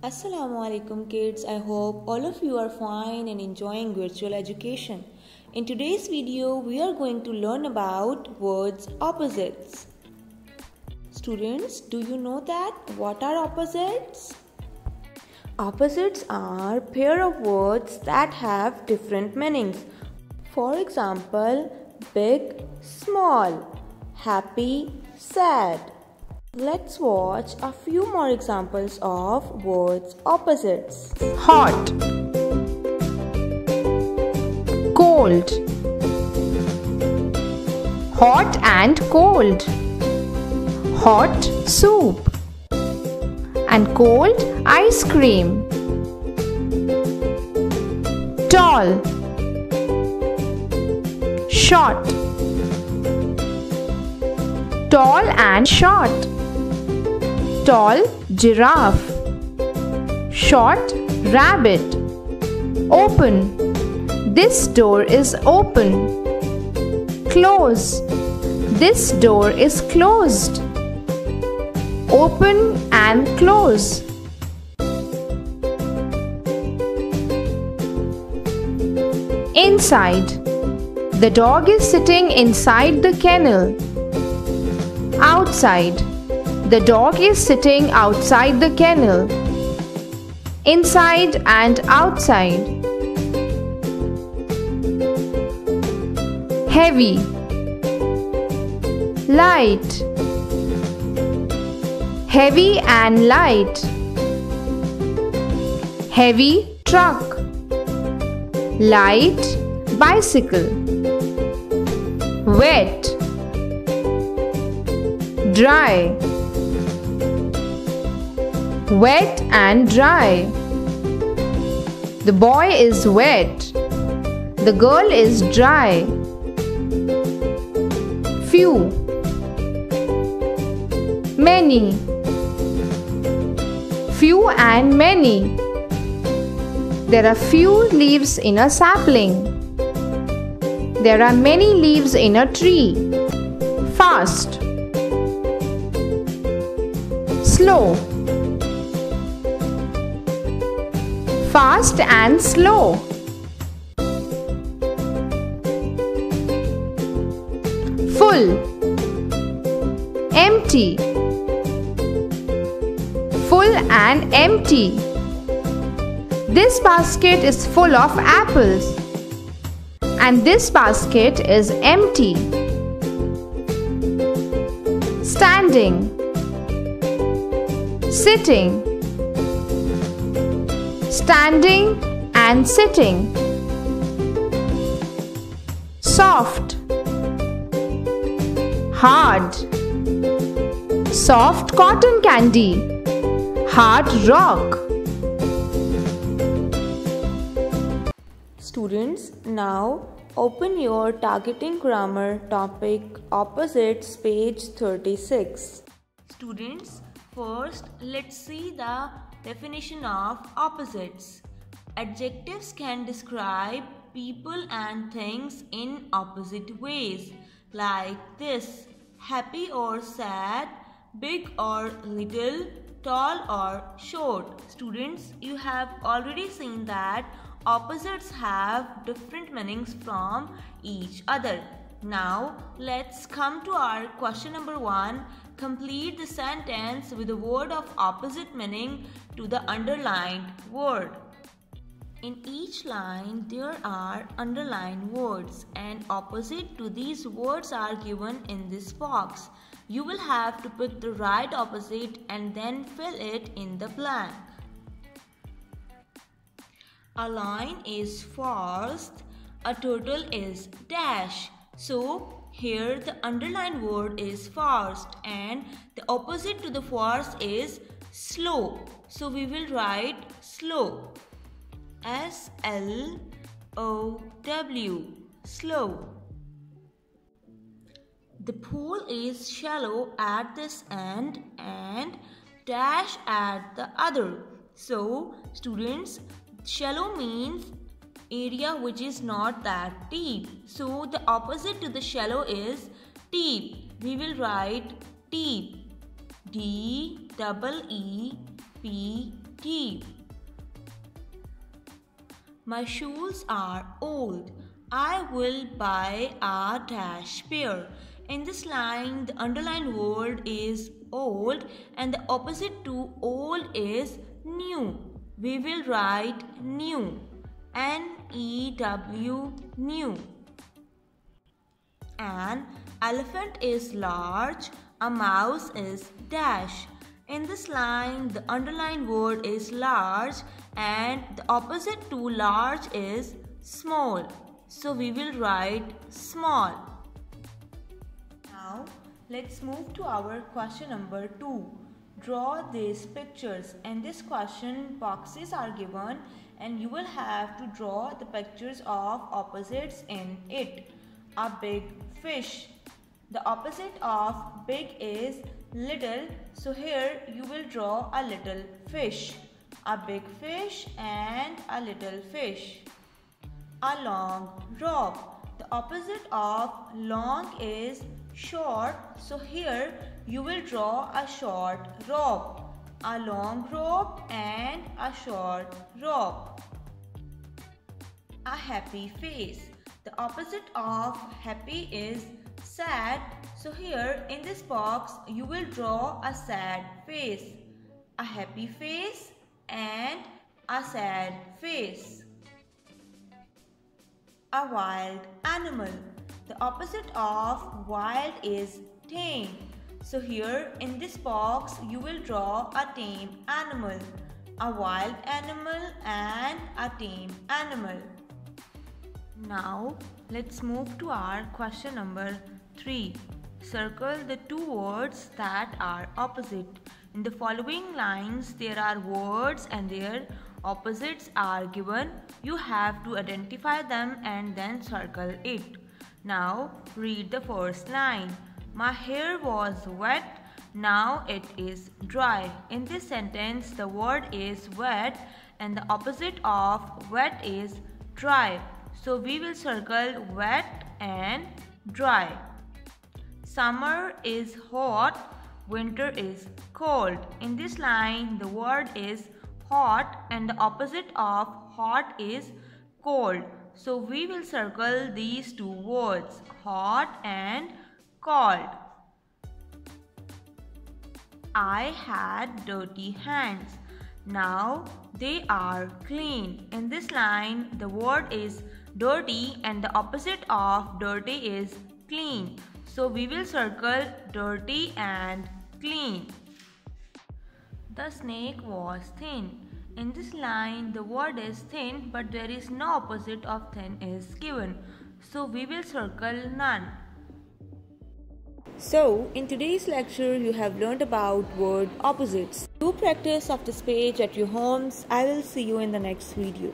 Assalamu alaikum kids. I hope all of you are fine and enjoying virtual education. In today's video, we are going to learn about words opposites. Students, do you know that what are opposites? Opposites are pair of words that have different meanings. For example, big, small, happy, sad. Let's watch a few more examples of words opposites. Hot. Cold. Hot and cold. Hot soup. And cold ice cream. Tall. Short. Tall and short Tall giraffe Short rabbit Open. This door is open. Close. This door is closed. Open and close. Inside. The dog is sitting inside the kennel. Outside the dog is sitting outside the kennel. Inside and outside. Heavy. Light. Heavy and light. Heavy truck. Light bicycle. Wet. Dry wet and dry. The boy is wet. The girl is dry. Few. Many. Few and many. There are few leaves in a sapling. There are many leaves in a tree. Fast. Slow. Fast and slow. Full, empty, full and empty. This basket is full of apples and this basket is empty. Standing, sitting, standing and sitting. Soft, hard, soft cotton candy, hard rock. Students, now open your targeting grammar topic opposites page 36. Students, first let's see the Definition of opposites. Adjectives can describe people and things in opposite ways like this happy or sad, big or little, tall or short. Students, you have already seen that opposites have different meanings from each other. Now, let's come to our question number one. Complete the sentence with a word of opposite meaning to the underlined word. In each line, there are underlined words and opposite to these words are given in this box. You will have to pick the right opposite and then fill it in the blank. A line is fast, a total is dash. So here the underlined word is fast and the opposite to the fast is slow. So we will write slow. S L O W slow. The pool is shallow at this end and dash at the other. So students shallow means area which is not that deep. So the opposite to the shallow is deep. We will write deep. D double E P deep. My shoes are old. I will buy a dash pair. In this line, the underlined word is old and the opposite to old is new. We will write new. N-E-W, new. An elephant is large. A mouse is dash. In this line, the underlined word is large and the opposite to large is small. So we will write small. Now let's move to our question number 2. Draw these pictures and this question boxes are given and you will have to draw the pictures of opposites in it. A big fish. The opposite of big is little so here you will draw a little fish a big fish and a little fish. A long rope. The opposite of long is short. So here you will draw a short rope. A long rope and a short rope. A happy face. The opposite of happy is sad. So here in this box you will draw a sad face. A happy face and a sad face. A wild animal. The opposite of wild is tame. So here in this box you will draw a tame animal, a wild animal and a tame animal. Now let's move to our question number 3. Circle the two words that are opposite. In the following lines, there are words and their opposites are given. You have to identify them and then circle it. Now, read the first line. My hair was wet, now it is dry. In this sentence, the word is wet and the opposite of wet is dry. So, we will circle wet and dry. Summer is hot, winter is cold. In this line, the word is hot and the opposite of hot is cold. So we will circle these two words, hot and cold. I had dirty hands. Now they are clean. In this line, the word is dirty and the opposite of dirty is clean. So we will circle dirty and clean. The snake was thin. In this line, the word is thin, but there is no opposite of thin is given. So we will circle none. So, in today's lecture, you have learned about word opposites. Do practice of this page at your homes. I will see you in the next video.